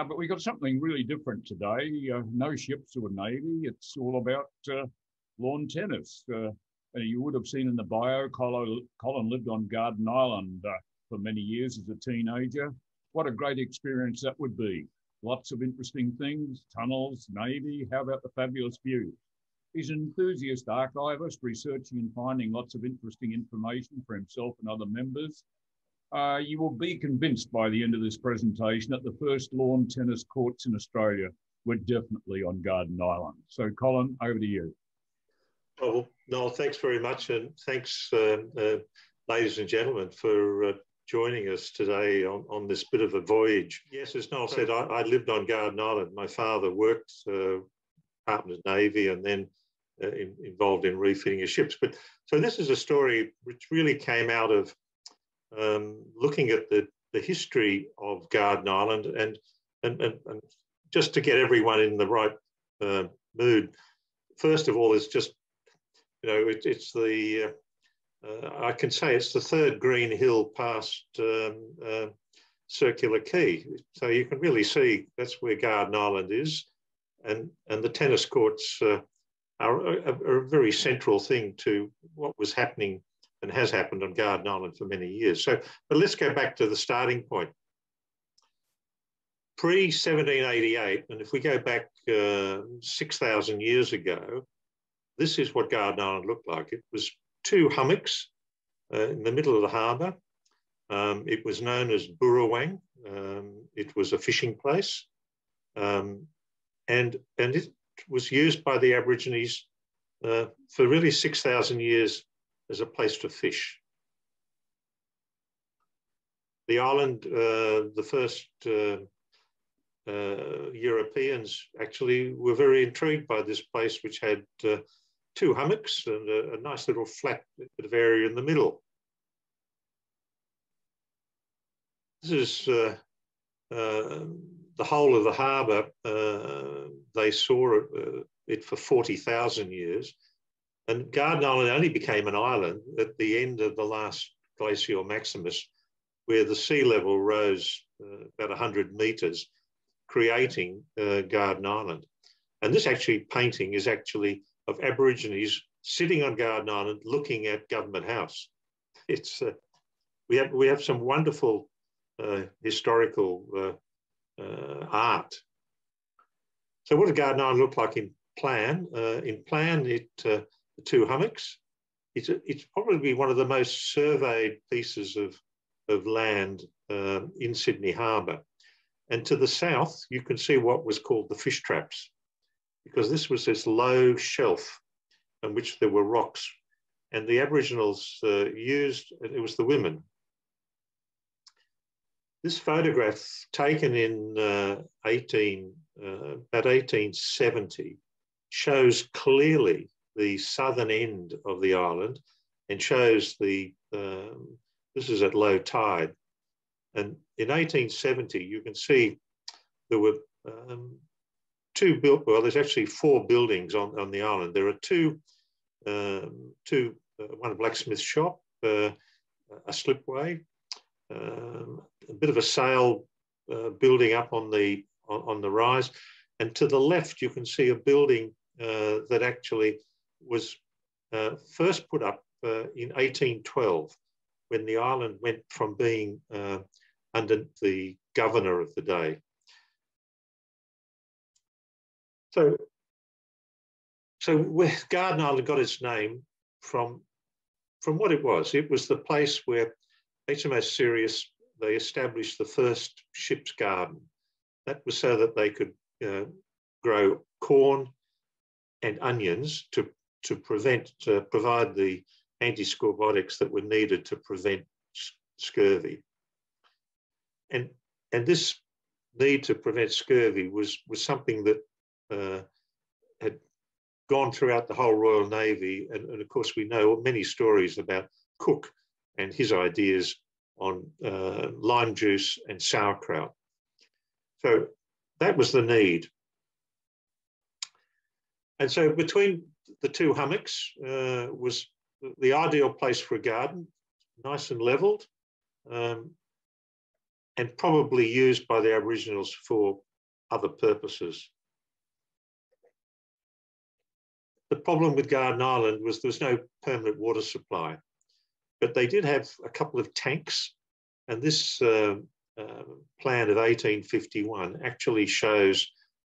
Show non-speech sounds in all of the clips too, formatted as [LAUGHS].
Uh, but we got something really different today. Uh, no ships or navy. It's all about uh, lawn tennis. Uh, you would have seen in the bio, Colin, Colin lived on Garden Island uh, for many years as a teenager. What a great experience that would be. Lots of interesting things, tunnels, navy. How about the fabulous view? He's an enthusiast archivist, researching and finding lots of interesting information for himself and other members. Uh, you will be convinced by the end of this presentation that the first lawn tennis courts in Australia were definitely on Garden Island. So Colin, over to you. Oh, Noel, thanks very much. And thanks, uh, uh, ladies and gentlemen, for uh, joining us today on, on this bit of a voyage. Yes, as Noel said, I, I lived on Garden Island. My father worked uh, Department of Navy and then uh, in, involved in refitting of ships. But so this is a story which really came out of um, looking at the, the history of Garden Island and, and, and, and just to get everyone in the right uh, mood, first of all, is just, you know, it, it's the, uh, uh, I can say it's the third green hill past um, uh, Circular Quay. So you can really see that's where Garden Island is. And, and the tennis courts uh, are, are, are a very central thing to what was happening and has happened on Garden Island for many years. So, but let's go back to the starting point. Pre 1788, and if we go back uh, 6,000 years ago, this is what Garden Island looked like. It was two hummocks uh, in the middle of the harbour. Um, it was known as Burrawang. Um, it was a fishing place. Um, and, and it was used by the Aborigines uh, for really 6,000 years as a place to fish. The island, uh, the first uh, uh, Europeans actually were very intrigued by this place, which had uh, two hummocks and a, a, nice little flat bit of area in the middle. This is uh, uh, the whole of the harbour. they saw it, it for 40,000 years and Garden Island only became an island at the end of the last glacial maximus, where the sea level rose uh, about 100 metres, creating uh, Garden Island. And this actually painting is actually of Aborigines sitting on Garden Island looking at Government House. [LAUGHS] It's, uh, we, have, we have some wonderful uh, historical uh, uh, art. So what does Garden Island look like in plan? in plan, it two hummocks. It's, a, it's probably one of the most surveyed pieces of, of land um, in Sydney Harbour. And to the south, you can see what was called the fish traps, because this was this low shelf on which there were rocks. And the Aboriginals uh, used, it was the women. This photograph taken in uh, 18, uh, about 1870 shows clearly the southern end of the island and shows the, um, this is at low tide. And in 1870, you can see there were um, two built, well, there's actually four buildings on, on the island. There are two, um, two uh, one blacksmith shop, uh, a slipway, um, a bit of a sail uh, building up on the, on, on, the rise. And to the left, you can see a building uh, that actually was uh, first put up uh, in 1812 when the island went from being uh, under the governor of the day. So, so [LAUGHS] Garden Island got its name from, from what it was. It was the place where HMS Sirius, they established the first ship's garden. That was so that they could uh, grow corn and onions to to prevent, to provide the antiscorbutics that were needed to prevent scurvy. And, and this need to prevent scurvy was, was something that uh, had gone throughout the whole Royal Navy. And, and, of course, we know many stories about Cook and his ideas on uh, lime juice and sauerkraut. So that was the need. And so between the two hummocks uh, was the ideal place for a garden, nice and levelled, um, and probably used by the Aboriginals for other purposes. The problem with Garden Island was there was no permanent water supply, but they did have a couple of tanks, and this uh, uh, plan of 1851 actually shows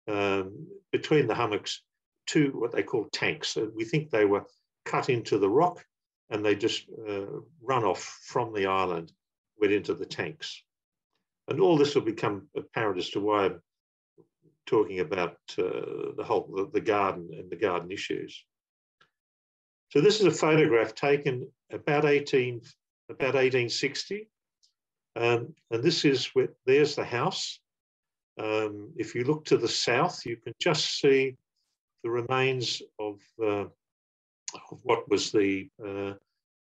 um, between the hummocks two what they call tanks. we think they were cut into the rock and they just uh, run off from the island, went into the tanks. And all this will become apparent as to why I'm talking about uh, the whole the, the, garden and the garden issues. So this is a photograph taken about 18 about 1860, um, and this is where there's the house. Um, if you look to the south, you can just see the remains of, uh, of what was the uh,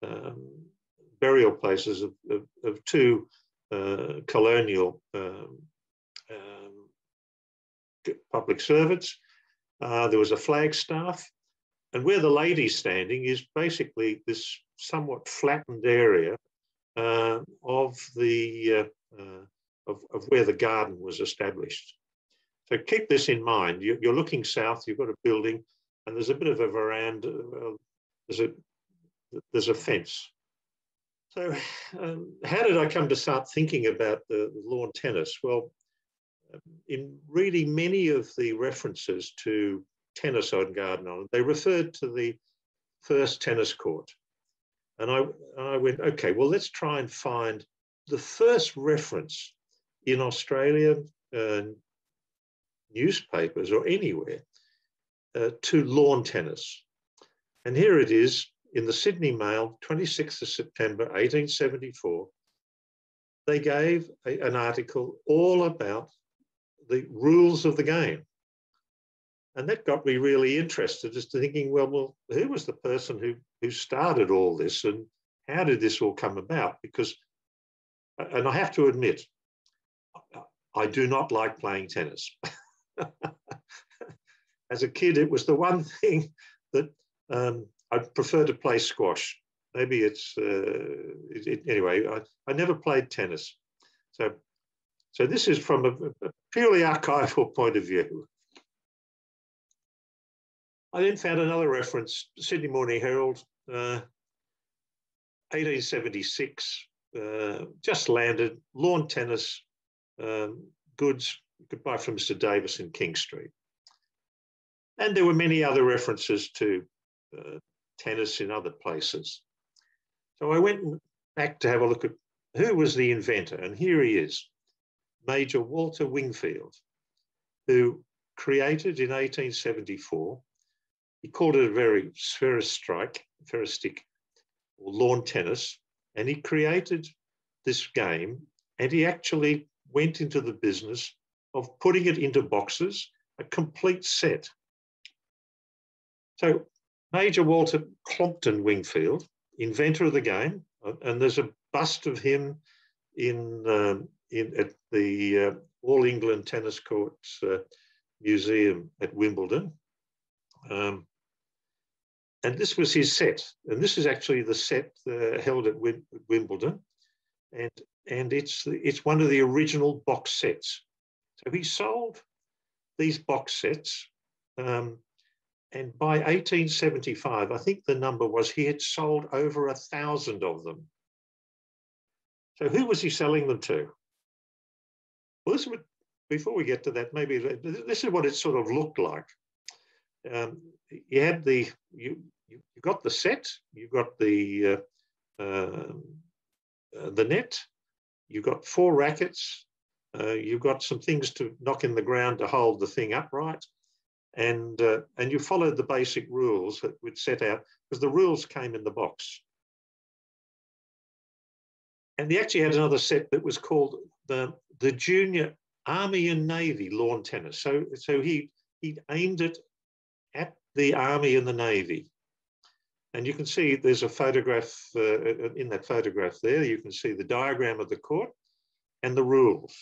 um, burial places of, of, of two uh, colonial um, um, public servants. Uh, there was a flagstaff, and where the lady's standing is basically this somewhat flattened area uh, of the of, of, where the garden was established. So keep this in mind. You, are looking south. You've got a building, and there's a bit of a veranda. there's a there's a fence. So, um, how did I come to start thinking about the, lawn tennis? Well, in reading many of the references to tennis on Garden Island, they referred to the first tennis court. And I, I went, okay, well, let's try and find the first reference in Australia uh, newspapers or anywhere uh, to lawn tennis. And here it is in the Sydney Mail, 26th of September 1874, they gave a, an article all about the rules of the game. And that got me really interested as to thinking, well, well, who was the person who, who started all this and how did this all come about? Because, and I have to admit, I do not like playing tennis. [LAUGHS] [LAUGHS] As a kid, it was the one thing that um, I prefer to play squash. Maybe it's uh, it, it, anyway. I, I never played tennis, so so this is from a, a purely archival [LAUGHS] point of view. I then found another reference: Sydney Morning Herald, uh, 1876. Uh, just landed lawn tennis um, goods buy from Mr. Davis in King Street. And there were many other references to uh, tennis in other places. So I went back to have a look at who was the inventor, and here he is, Major Walter Wingfield, who created in 1874, he called it a very spherostic, sphairistike or lawn tennis, and he created this game, and he actually went into the business of putting it into boxes, a complete set. So Major Walter Clopton Wingfield, inventor of the game, uh, and there's a bust of him in, um, in at the uh, All England Tennis Courts uh, Museum at Wimbledon. Um, and this was his set, and this is actually the set uh, held at Wim Wimbledon, and and it's it's one of the original box sets. So he sold these box sets um, and by 1875, I think the number was he had sold over a thousand of them. So who was he selling them to? Well, this would, before we get to that, maybe this is what it sort of looked like. Um, you had the you you got the set, you got the uh, uh, the net, you got four rackets, uh, you've got some things to knock in the ground to hold the thing upright, and uh, and you followed the basic rules that would set out because the rules came in the box. And he actually had another set that was called the the Junior Army and Navy lawn tennis. So so he he aimed it at the Army and the Navy. And you can see there's a photograph uh, in that photograph there. You can see the diagram of the court and the rules.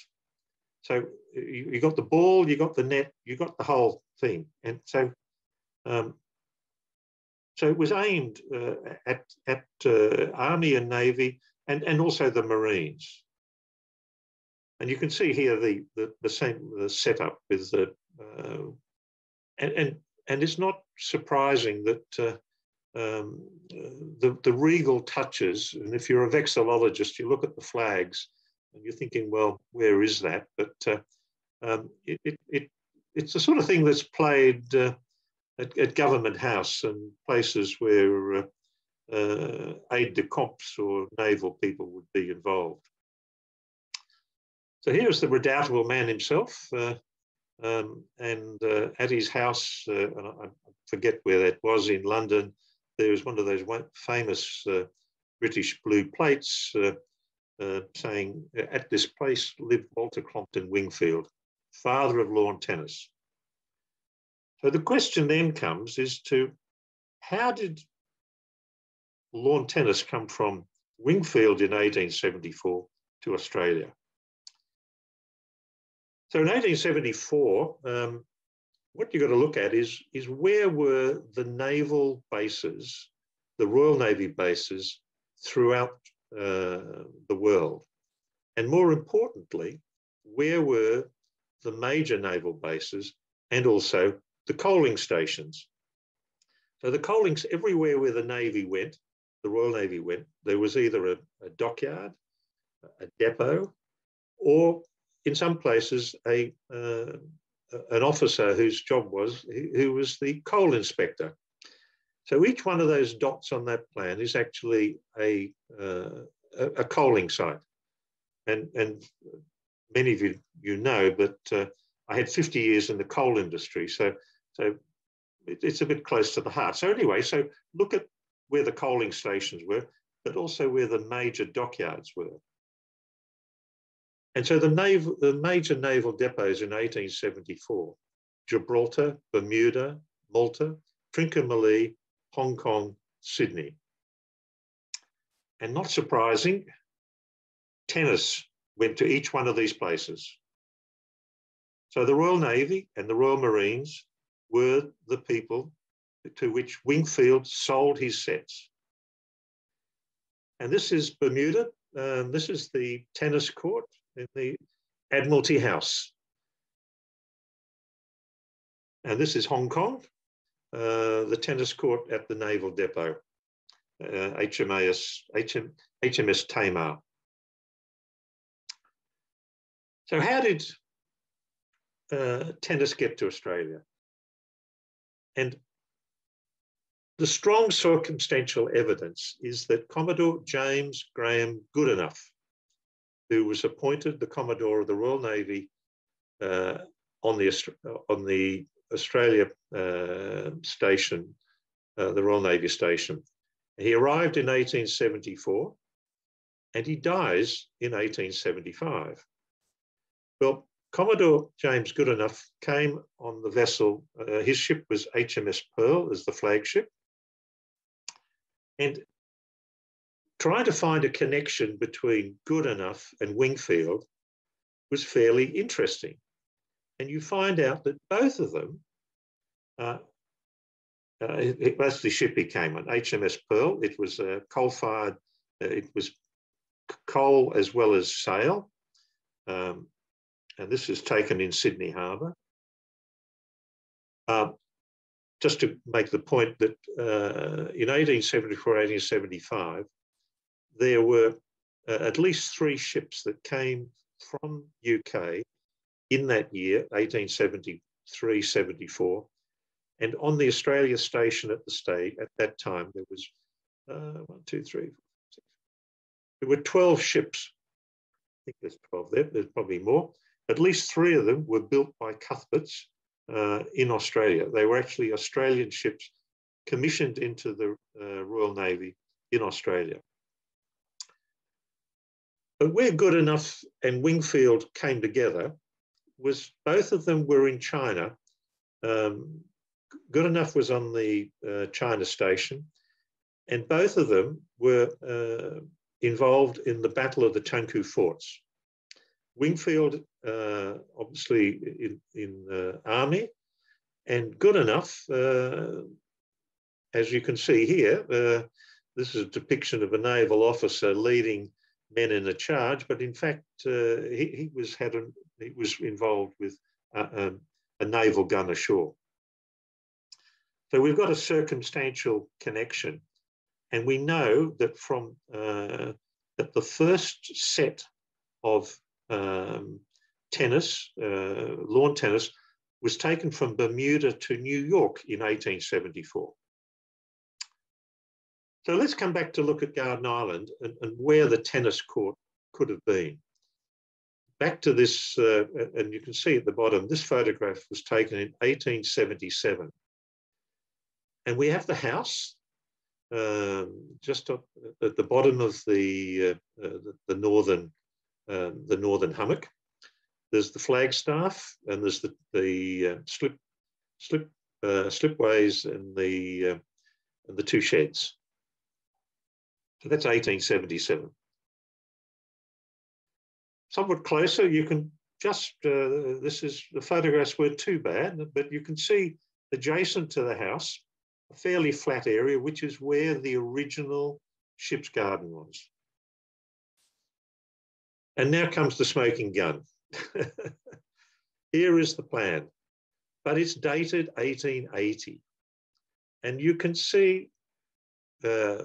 So you, you got the ball, you got the net, you got the whole thing. And so, um, so it was aimed uh, at, at uh, Army and Navy and, and also the Marines. And you can see here the, the, the same the setup with the, uh, and, and, and it's not surprising that uh, um, the, the regal touches, and if you're a vexillologist, you look at the flags and you're thinking, well, where is that? But uh, um, it, it, it, it's the sort of thing that's played uh, at, at, Government House and places where uh, uh aide de camps or naval people would be involved. So here's the redoubtable man himself. Uh, um, and uh, at his house, and I forget where that was in London, there was one of those famous British blue plates uh, saying, at this place lived Walter Crompton Wingfield, father of lawn tennis. So the question then comes is to how did lawn tennis come from Wingfield in 1874 to Australia? So in 1874, um, what you've got to look at is, is where were the naval bases, the Royal Navy bases throughout uh, the world? And more importantly, where were the major naval bases and also the coaling stations? So the coalings, everywhere where the Navy went, the Royal Navy went, there was either a, a dockyard, a depot, or in some places a uh, an officer whose job was who was the coal inspector. So each one of those dots on that plan is actually a uh, a, coaling site, and and many of you you know, but uh, I had 50 years in the coal industry, so so it, it's a bit close to the heart. So anyway, so look at where the coaling stations were, but also where the major dockyards were. And so the, naval, the major naval depots in 1874, Gibraltar, Bermuda, Malta, Trincomalee, Hong Kong, Sydney. And not surprising, tennis went to each one of these places. So the Royal Navy and the Royal Marines were the people to which Wingfield sold his sets. And this is Bermuda. Um, this is the tennis court in the Admiralty House. And this is Hong Kong, the tennis court at the Naval Depot, uh, HMAS, HM, HMS Tamar. So how did uh, tennis get to Australia? And the strong circumstantial evidence is that Commodore James Graham Goodenough who was appointed the Commodore of the Royal Navy uh, on, the, on the Australia uh, station, uh, the Royal Navy station. He arrived in 1874 and he dies in 1875. Well, Commodore James Goodenough came on the vessel. Uh, his ship was HMS Pearl as the flagship. And trying to find a connection between Goodenough and Wingfield was fairly interesting. And you find out that both of them, uh, uh, it, that's the ship he came on, HMS Pearl. It was a coal-fired, uh, it was coal as well as sail. Um, and this is taken in Sydney Harbour. Uh, just to make the point that uh, in 1874, 1875, there were uh, at least three ships that came from UK in that year, 1873, 74. And on the Australia station at the state at that time, there was uh, one, two, three, four, six. There were 12 ships. I think there's 12 there, there's probably more. At least three of them were built by Cuthberts uh, in Australia. They were actually Australian ships commissioned into the uh, Royal Navy in Australia. But where Goodenough and Wingfield came together was both of them were in China. Um, Goodenough was on the uh, China station, and both of them were uh, involved in the Battle of the Taku Forts. Wingfield, uh, obviously in, in uh, army, and Goodenough, uh, as you can see here, uh, this is a depiction of a naval officer leading men in a charge, but in fact, uh, he, he, was had a, he was involved with um, a naval gun ashore. So we've got a circumstantial connection, and we know that from uh, that the first set of um, tennis, uh, lawn tennis, was taken from Bermuda to New York in 1874. So let's come back to look at Garden Island and, and where the tennis court could have been. Back to this, uh, and you can see at the bottom, this photograph was taken in 1877. And we have the house um, just at the bottom of the, uh, uh, the, the, northern, um, the northern hummock. There's the flagstaff and there's the, the uh, slip, slip, uh, slipways and the, uh, and the two sheds. So that's 1877. Somewhat closer, you can just, uh, this is, the photographs weren't too bad, but you can see adjacent to the house, a fairly flat area, which is where the original ship's garden was. And now comes the smoking gun. [LAUGHS] Here is the plan, but it's dated 1880. And you can see uh,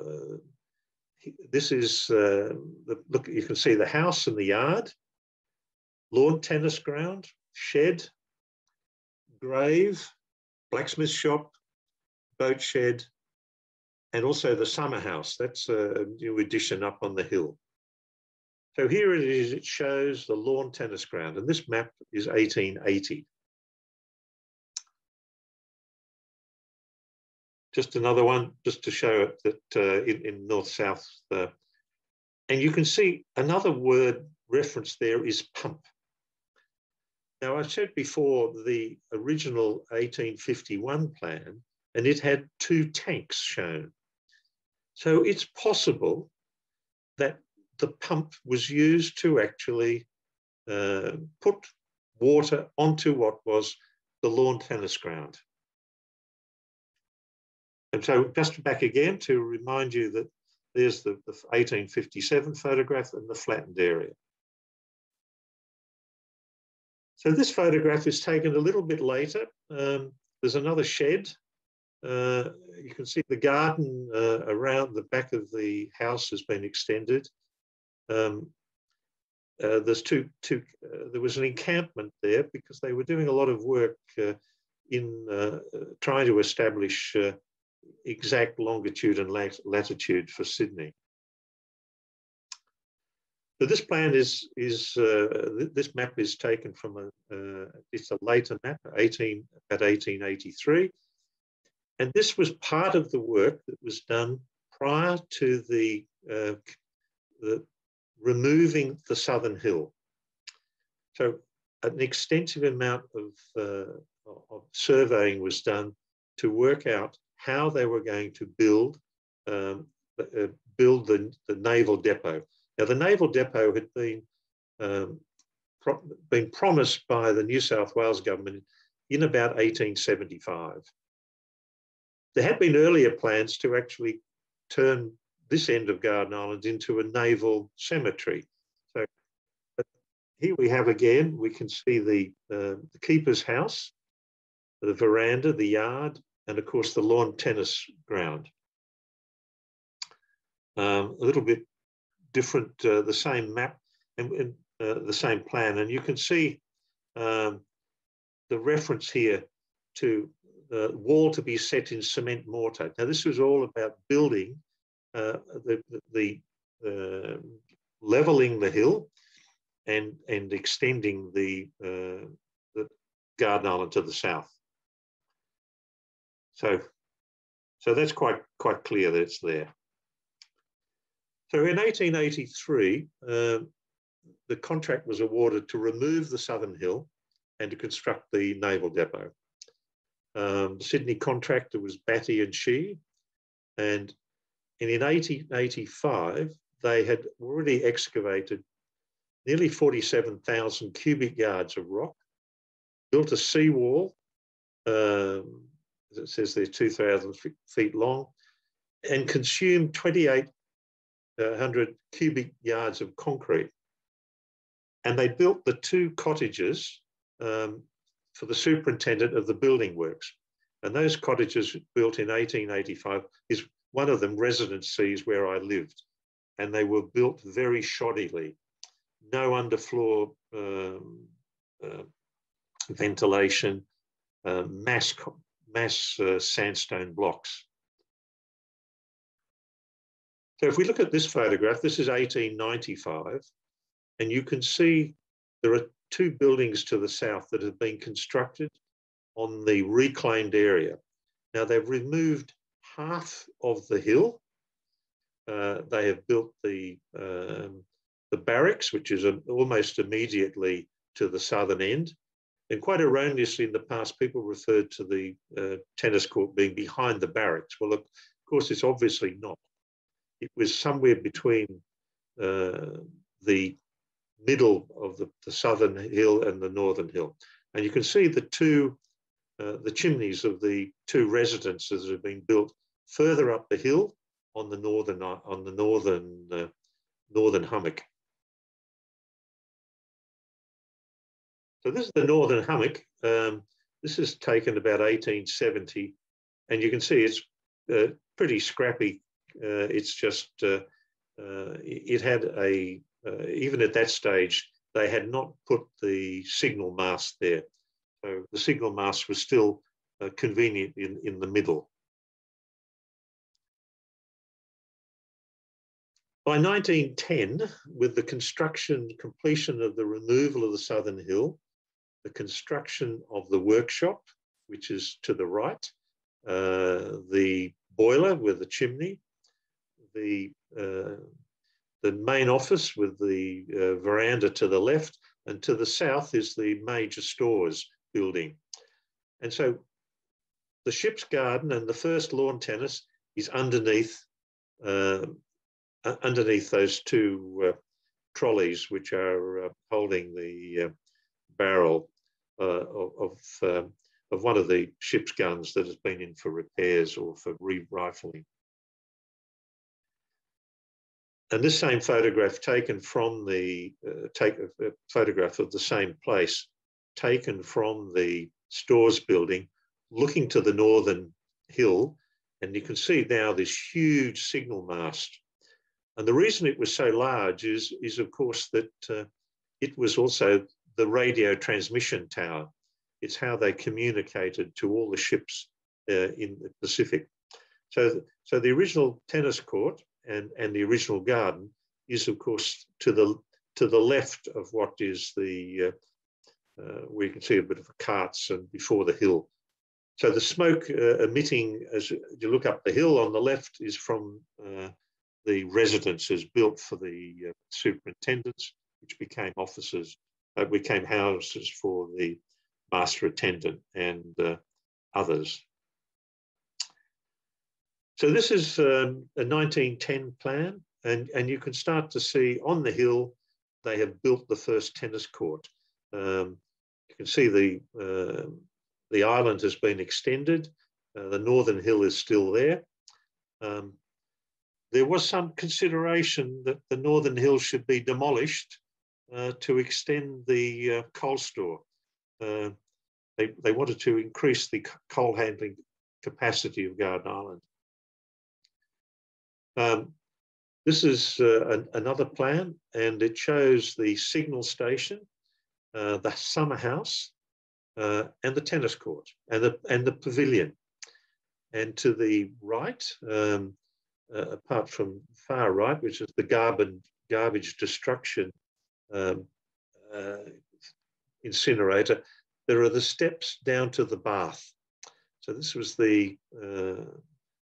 this is, uh, the, look, you can see the house and the yard, lawn tennis ground, shed, grave, blacksmith shop, boat shed, and also the summer house. That's a new addition up on the hill. So here it is, it shows the lawn tennis ground, and this map is 1880. Just another one, just to show it that uh, in, in north-south. Uh, and you can see another word reference there is pump. Now, I said before the original 1851 plan, and it had two tanks shown. So it's possible that the pump was used to actually uh, put water onto what was the lawn tennis ground. And so just back again to remind you that there's the, the 1857 photograph and the flattened area. So this photograph is taken a little bit later. Um, there's another shed. Uh, you can see the garden uh, around the back of the house has been extended. Um, uh, there's two, two uh, there was an encampment there because they were doing a lot of work uh, in uh, trying to establish exact longitude and latitude for Sydney. So this plan is, is uh, this map is taken from a, uh, it's a later map, 18, at 1883. And this was part of the work that was done prior to the, uh, the removing the southern hill. So an extensive amount of, uh, of surveying was done to work out how they were going to build um, uh, build the, the naval depot. Now, the naval depot had been um, pro been promised by the New South Wales government in about 1875. There had been earlier plans to actually turn this end of Garden Island into a naval cemetery. So here we have again, we can see the, uh, the keeper's house, the veranda, the yard, and of course the lawn tennis ground. Um, a little bit different, uh, the same map and, and uh, the same plan. And you can see um, the reference here to the wall to be set in cement mortar. Now this was all about building uh, the, the, the leveling the hill and, and extending the, uh, the Garden Island to the south. So, so that's quite, quite clear that it's there. So in 1883, uh, the contract was awarded to remove the Southern Hill and to construct the naval depot. Um, the Sydney contractor was Batty and She, and, in 1885, they had already excavated nearly 47,000 cubic yards of rock, built a seawall um, it says they're 2,000 feet long, and consumed 28 100 cubic yards of concrete. And they built the two cottages um, for the superintendent of the building works. And those cottages built in 1885 is one of them residencies where I lived. And they were built very shoddily. No underfloor um, uh, ventilation, uh, mass, mass uh, sandstone blocks. So if we look at this photograph, this is 1895, and you can see there are two buildings to the south that have been constructed on the reclaimed area. Now they've removed half of the hill. Uh, they have built the, um, the barracks, which is a, almost immediately to the southern end. And quite erroneously in the past, people referred to the uh, tennis court being behind the barracks. Well, of course, it's obviously not. It was somewhere between uh, the middle of the, the, southern hill and the northern hill. And you can see the two, uh, the chimneys of the two residences that have been built further up the hill on the northern, on the northern, uh, northern hummock. So this is the northern hummock. Um, this is taken about 1870, and you can see it's uh, pretty scrappy. Uh, it's just, uh, uh it had a, even at that stage, they had not put the signal mast there. So the signal mast was still convenient in, in the middle. By 1910, with the construction completion of the removal of the southern hill, the construction of the workshop, which is to the right, uh, the boiler with the chimney, the, uh, the main office with the uh, veranda to the left, and to the south is the major stores building. And so the ship's garden and the first lawn tennis is underneath uh, underneath those two uh, trolleys, which are uh, holding the uh, barrel uh, of, um, of one of the ship's guns that has been in for repairs or for re-rifling. And this same photograph taken from the, uh, take a, a photograph of the same place, taken from the stores building, looking to the northern hill, and you can see now this huge signal mast. And the reason it was so large is, is of course, that uh, it was also the radio transmission tower. It's how they communicated to all the ships uh, in the Pacific. So, so the original tennis court and, and the original garden is, of course, to the to the left of what is the uh, uh, we can see a bit of a carts and before the hill. So the smoke uh, emitting as you look up the hill on the left is from uh, the residences built for the uh, superintendents, which became offices uh, became houses for the master attendant and others. So this is um, a 1910 plan, and, and you can start to see on the hill, they have built the first tennis court. Um, you can see the, uh, the island has been extended. Uh, the northern hill is still there. Um, there was some consideration that the northern hill should be demolished uh, to extend the uh, coal store. Uh, they, they wanted to increase the coal handling capacity of Garden Island. Um, this is uh, an, another plan, and it shows the signal station, uh, the summer house, uh, and the tennis court, and the, and the pavilion. And to the right, um, apart from far right, which is the garbage, garbage destruction um, uh, incinerator, there are the steps down to the bath. So this was the uh,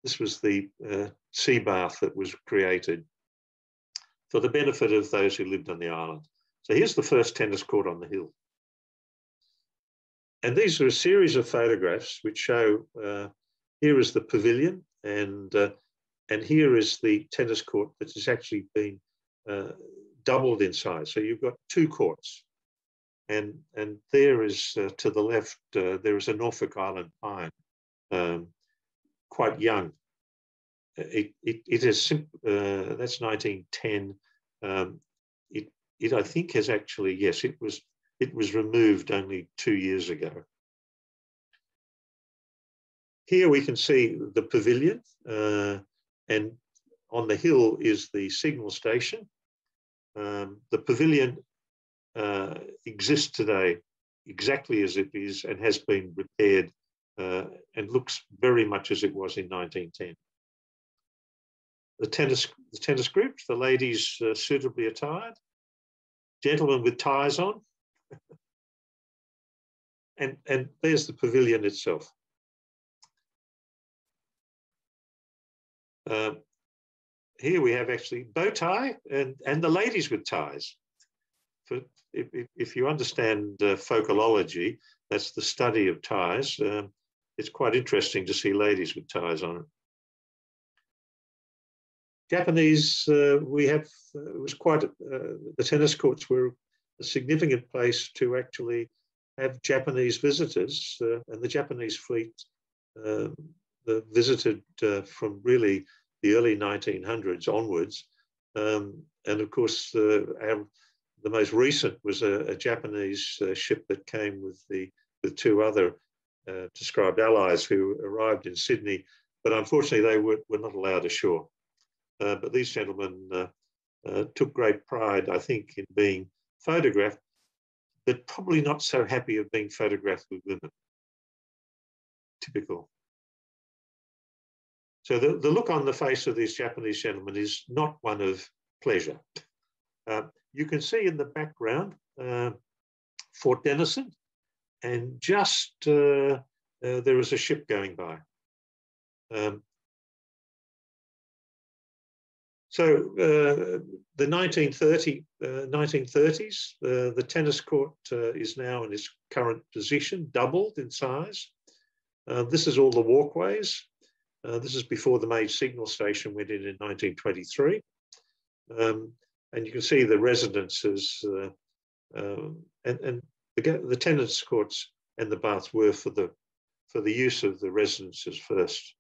this was the uh, sea bath that was created for the benefit of those who lived on the island. So here's the first tennis court on the hill. And these are a series of photographs which show uh, here is the pavilion and uh, and here is the tennis court that has actually been uh, doubled in size. So you've got two courts. And, and there is uh, to the left, uh, there is a Norfolk Island pine, um, quite young. it, it, it is, uh, that's 1910. Um, it, it, I think, has actually, yes, it was, it was removed only two years ago. Here we can see the pavilion, uh, and on the hill is the signal station. Um, the pavilion uh, exists today exactly as it is and has been repaired uh, and looks very much as it was in 1910. The tennis, the tennis groups, the ladies uh, suitably attired, gentlemen with ties on, [LAUGHS] and, and there's the pavilion itself. Uh, here we have actually bow tie and, and the ladies with ties. For, if, if you understand uh, that's the study of ties. Um, it's quite interesting to see ladies with ties on it. Japanese, uh, we have, uh, it was quite, uh, the tennis courts were a significant place to actually have Japanese visitors, uh, and the Japanese fleet um, visited uh, from really the early 1900s onwards. Um, and of course, our, the most recent was a, a Japanese uh, ship that came with the with two other uh, described allies who arrived in Sydney, but unfortunately they were, were not allowed ashore. Uh, but these gentlemen uh, uh, took great pride, I think, in being photographed, but probably not so happy of being photographed with women. Typical. So the, the look on the face of these Japanese gentlemen is not one of pleasure. You can see in the background Fort Denison, and just uh, uh, there is a ship going by. Um, so uh, the 1930, 1930s, uh, the tennis court uh, is now in its current position, doubled in size. this is all the walkways. this is before the main signal station went in in 1923. Um, and you can see the residences uh, um, and, and the, the tenants courts and the baths were for the for the use of the residences first.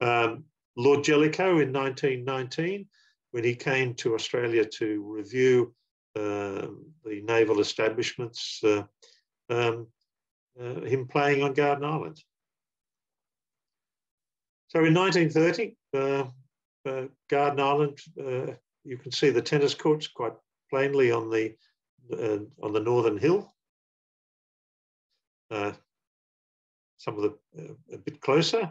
Um, Lord Jellicoe in 1919, when he came to Australia to review uh, the naval establishments, uh, um, uh, him playing on Garden Island. So in 1930, uh, uh, Garden Island, uh, you can see the tennis courts quite plainly on the uh, on the northern hill. Uh, some of the uh, a bit closer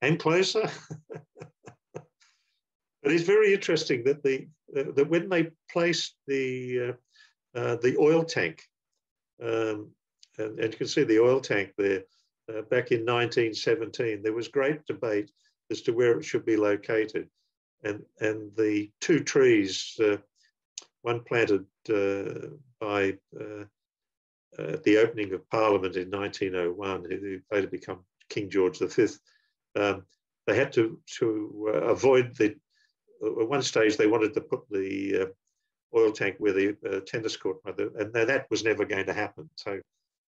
and closer. [LAUGHS] but it's very interesting that the that when they placed the the oil tank, um, and, and, you can see the oil tank there back in 1917, there was great debate as to where it should be located. And, and the two trees, uh, one planted uh, by uh, at the opening of Parliament in 1901, who later become King George V, um, they had to, to uh, avoid the, at one stage they wanted to put the uh, oil tank where the uh, tennis court, was, and that was never going to happen. So,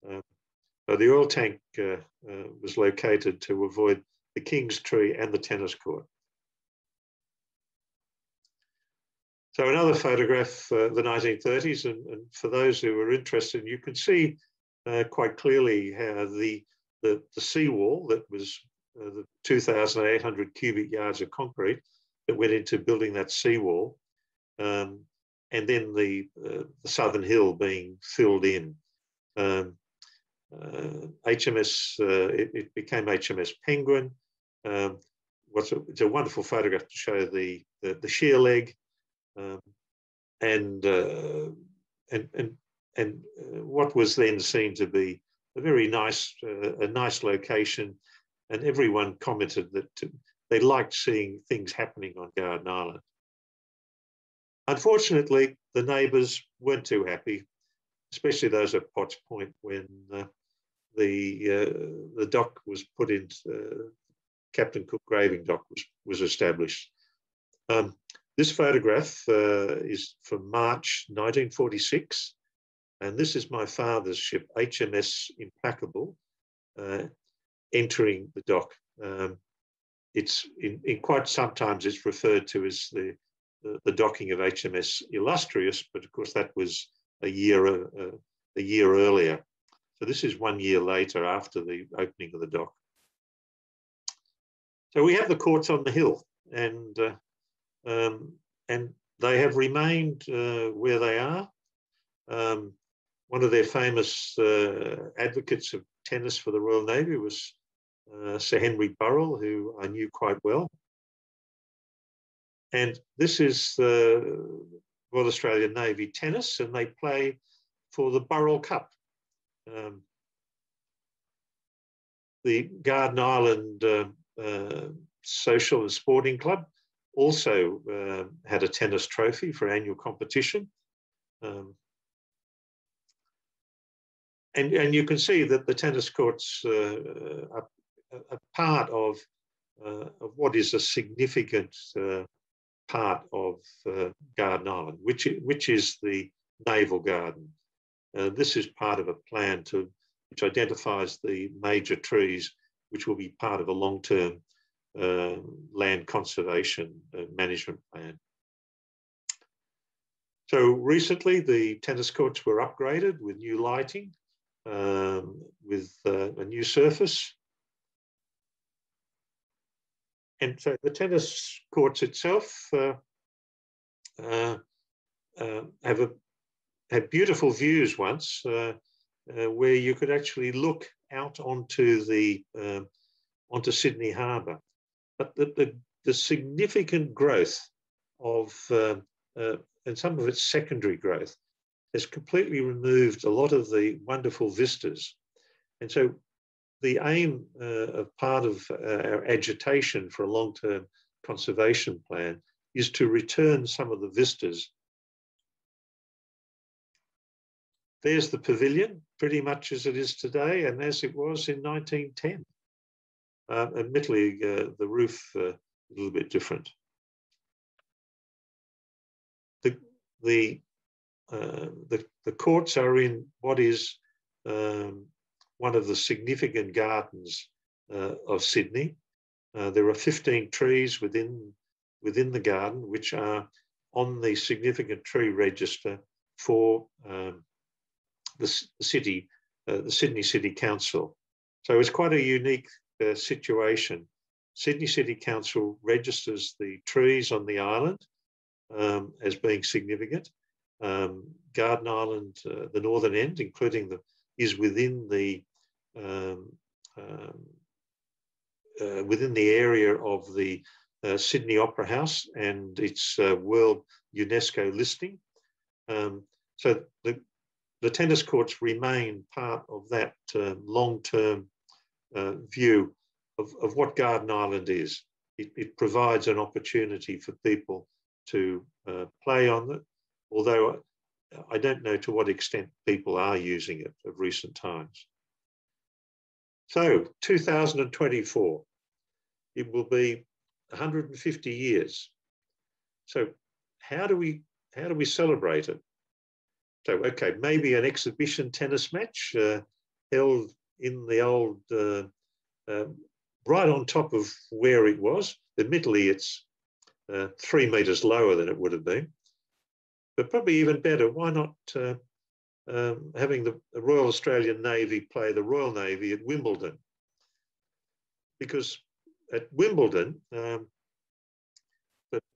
um, so the oil tank was located to avoid the King's Tree, and the tennis court. So another photograph, uh, the 1930s, and, and, for those who are interested, you can see uh, quite clearly how the, the, the seawall that was uh, the 2,800 cubic yards of concrete that went into building that seawall, um, and then the, uh, the southern hill being filled in. Um, HMS, uh, uh, it, it, became HMS Penguin, um, what's a, it's a wonderful photograph to show the the, the sheer leg, um, and, uh, and and and uh, what was then seen to be a very nice uh, a nice location, and everyone commented that they liked seeing things happening on Garden Island. Unfortunately, the neighbours weren't too happy, especially those at Potts Point when uh, the uh, the dock was put into uh, Captain Cook Graving Dock was, was established. Um, this photograph uh, is from March 1946, and this is my father's ship, HMS Implacable, uh, entering the dock. Um, it's in, in, quite sometimes it's referred to as the, the, the docking of HMS Illustrious, but of course that was a year uh, a year earlier. So this is one year later after the opening of the dock. So we have the courts on the hill, and uh, um, and they have remained uh, where they are. Um, one of their famous uh, advocates of tennis for the Royal Navy was uh, Sir Henry Burrell, who I knew quite well. And this is the Royal Australian Navy tennis, and they play for the Burrell Cup. Um, the Garden Island uh, uh, Social and Sporting Club also uh, had a tennis trophy for annual competition. Um, and, and you can see that the tennis courts uh, are, are, part of, uh, of what is a significant uh, part of uh, Garden Island, which, which is the Naval Garden. Uh, this is part of a plan to, which identifies the major trees which will be part of a long-term uh, land conservation uh, management plan. So recently the tennis courts were upgraded with new lighting, um, with uh, a new surface. And so the tennis courts itself uh, uh, uh, have a, had beautiful views once where you could actually look out onto the onto Sydney Harbour but the, the, the significant growth of, uh, uh, and some of its secondary growth, has completely removed a lot of the wonderful vistas. And so the aim uh, of part of uh, our agitation for a long-term conservation plan is to return some of the vistas. There's the pavilion, pretty much as it is today and as it was in 1910. Um, admittedly, the roof uh, a little bit different. The, the, uh, the, the, courts are in what is um, one of the significant gardens uh, of Sydney. There are 15 trees within, within the garden which are on the significant tree register for um, the, the city, uh, the Sydney City Council. So it's quite a unique situation, Sydney City Council registers the trees on the island um, as being significant. Um, Garden Island, uh, the northern end, including the, is within the um, um uh, within the area of the uh, Sydney Opera House and its uh, World UNESCO listing. Um, so the, the tennis courts remain part of that uh, long-term uh, view of, of what Garden Island is. It, it, provides an opportunity for people to uh, play on it, although I don't know to what extent people are using it of recent times. So 2024, it will be 150 years. So how do we how do we celebrate it? So okay, maybe an exhibition tennis match uh, held in the old, uh, uh, right on top of where it was. Admittedly, it's uh, three metres lower than it would have been. But probably even better, why not uh, um, having the Royal Australian Navy play the Royal Navy at Wimbledon? Because at Wimbledon, um,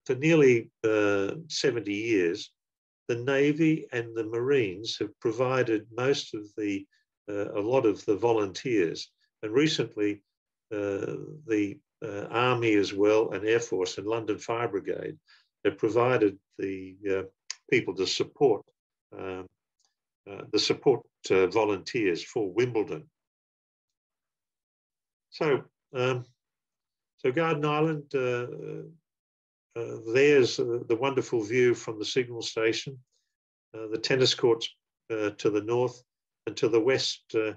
for, nearly uh, 70 years, the Navy and the Marines have provided most of the a lot of the volunteers. And recently, uh, the uh, Army as well and Air Force and London Fire Brigade have provided the people to support um, the support volunteers for Wimbledon. So, um, so Garden Island, uh, uh, there's uh, the wonderful view from the signal station, the tennis courts to the north, and to the west, uh,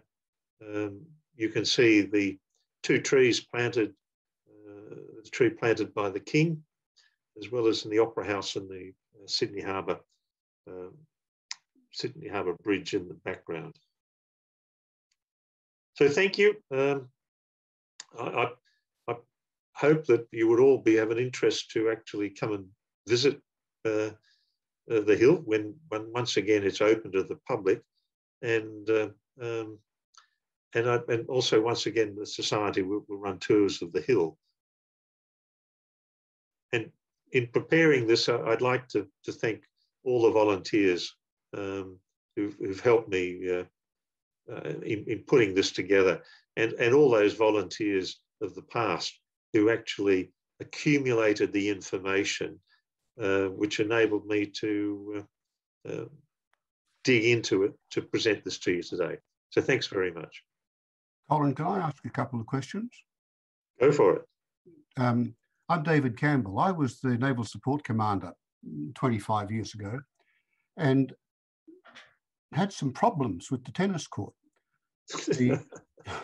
um, you can see the two trees planted, uh, the tree planted by the king, as well as in the Opera House and the uh, Sydney Harbour, um, Sydney Harbour Bridge in the background. So thank you. Um, I, I, hope that you would all be have an interest to actually come and visit uh, uh, the hill when, when once again it's open to the public, and uh, um, and, I, and also once again the society will, will run tours of the hill. And in preparing this, I'd like to, to thank all the volunteers um, who've, who've, helped me uh, uh, in, in putting this together and, and all those volunteers of the past who actually accumulated the information uh, which enabled me to uh, uh, dig into it to present this to you today. So thanks very much. Colin, can I ask a couple of questions? Go for it. Um, I'm David Campbell. I was the Naval Support Commander 25 years ago and had some problems with the tennis court. The,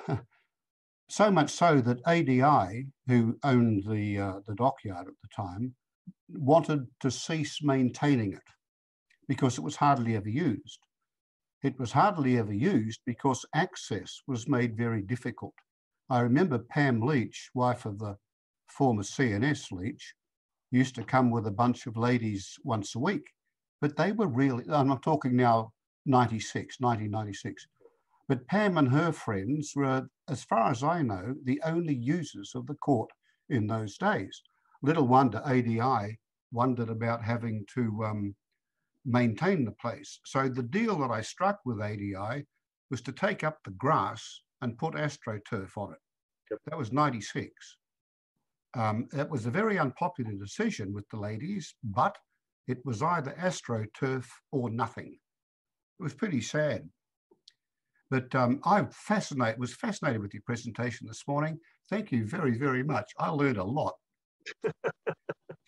[LAUGHS] so much so that ADI, who owned the, uh, the dockyard at the time, wanted to cease maintaining it because it was hardly ever used. It was hardly ever used because access was made very difficult. I remember Pam Leach, wife of the former CNS Leach, used to come with a bunch of ladies once a week, but they were really, I'm talking now 96, 1996, but Pam and her friends were, as far as I know, the only users of the court in those days. Little wonder ADI wondered about having to um, maintain the place. So the deal that I struck with ADI was to take up the grass and put AstroTurf on it. Yep. That was 96. Um, it was a very unpopular decision with the ladies, but it was either AstroTurf or nothing. It was pretty sad. But um, I fascinated, was fascinated with your presentation this morning. Thank you very, very much. I learned a lot. [LAUGHS]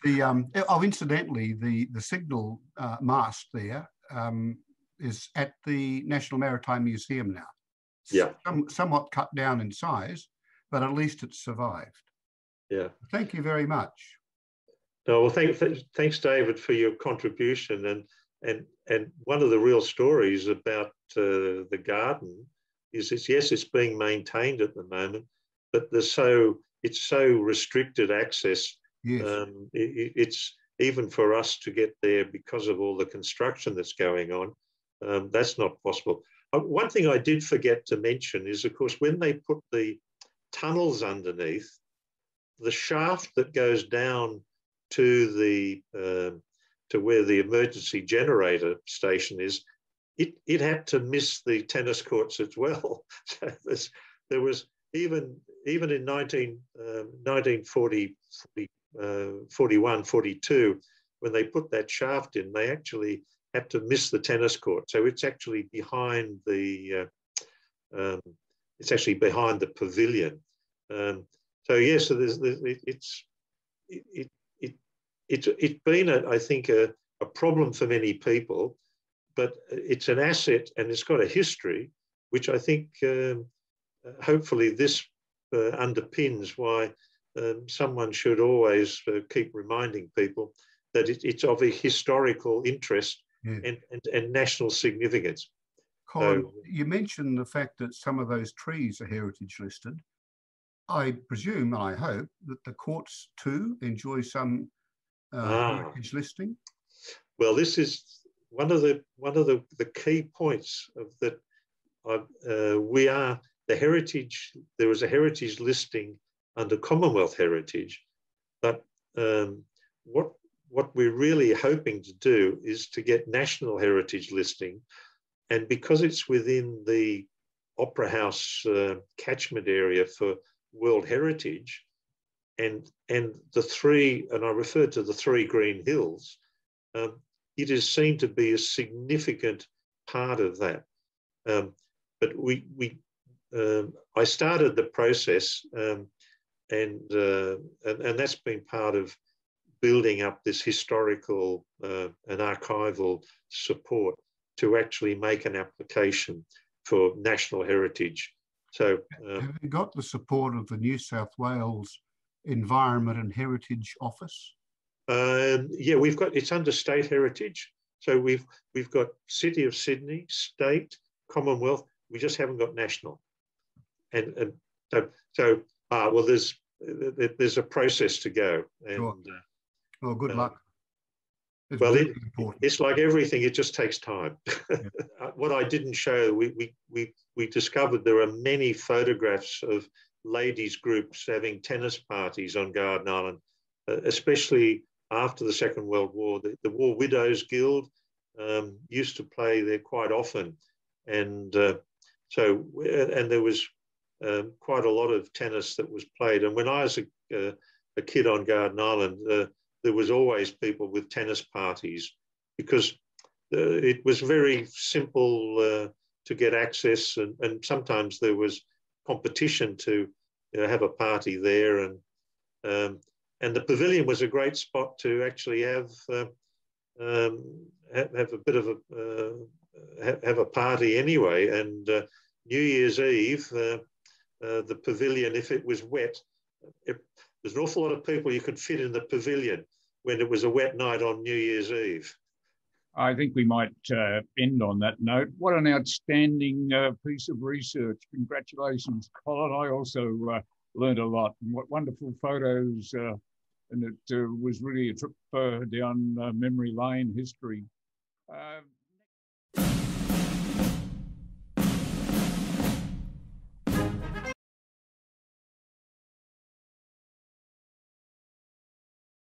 the um, oh, incidentally, the the signal uh, mast there um, is at the National Maritime Museum now. Yeah, Some, somewhat cut down in size, but at least it's survived. Yeah. Thank you very much. No, well, thank, th thanks, David, for your contribution. And and and one of the real stories about uh, the garden is it's yes, it's being maintained at the moment, but there's so it's so restricted access. Um, it, it's even for us to get there because of all the construction that's going on. Um, that's not possible. Uh, one thing I did forget to mention is, of course, when they put the tunnels underneath, the shaft that goes down to the uh, to where the emergency generator station is, it, it had to miss the tennis courts as well. [LAUGHS] so there was even even in 19, um, 1940, 40, uh, 41, 42, when they put that shaft in, they actually had to miss the tennis court. So it's actually behind the, uh, um, it's actually behind the pavilion. Um, so yes, yeah, so there's, there's, it's it, it, it, it's it's been a, I think a, a problem for many people, but it's an asset and it's got a history, which I think um, hopefully this uh, underpins why um, someone should always uh, keep reminding people that it, it's of a historical interest yeah. and, and, and, national significance. Colin, so, you mentioned the fact that some of those trees are heritage listed. I presume, and I hope, that the courts too enjoy some uh, ah. heritage listing. Well, this is one of the one of the, the key points of that. Uh, we are the heritage. There was a heritage listing under Commonwealth Heritage, but um, what what we're really hoping to do is to get national heritage listing, and because it's within the Opera House uh, catchment area for World Heritage, and and the three, and I referred to the three Green Hills, um, it is seen to be a significant part of that. Um, but we we um, I started the process, um, and, uh, and and that's been part of building up this historical uh, and archival support to actually make an application for national heritage so, uh, have you got the support of the New South Wales Environment and Heritage Office? Um, yeah, we've got it's under state heritage. So we've we've got City of Sydney, state, Commonwealth. We just haven't got national. And and so so uh, well, there's there's a process to go. And, sure. Uh, well, good uh, luck. It's well, it, it's like everything; it just takes time. [LAUGHS] Yeah. what I didn't show, we, we we we discovered there are many photographs of ladies groups having tennis parties on Garden Island, uh, especially after the Second World War. The, the War Widows Guild um, used to play there quite often, and uh, so and there was um, quite a lot of tennis that was played. And when I was a, uh, a kid on Garden Island, uh, there was always people with tennis parties because uh, it was very simple uh, to get access, and, and sometimes there was competition to you know, have a party there, and um, and the pavilion was a great spot to actually have uh, um, have, have, a bit of a uh, have, have, a party anyway. And New Year's Eve, uh, the pavilion, if it was wet, it, there's an awful lot of people you could fit in the pavilion when it was a wet night on New Year's Eve. I think we might uh, end on that note. What an outstanding uh, piece of research. Congratulations, Colin. I also uh, learned a lot. And what wonderful photos. Uh, and it uh, was really a trip down memory lane history.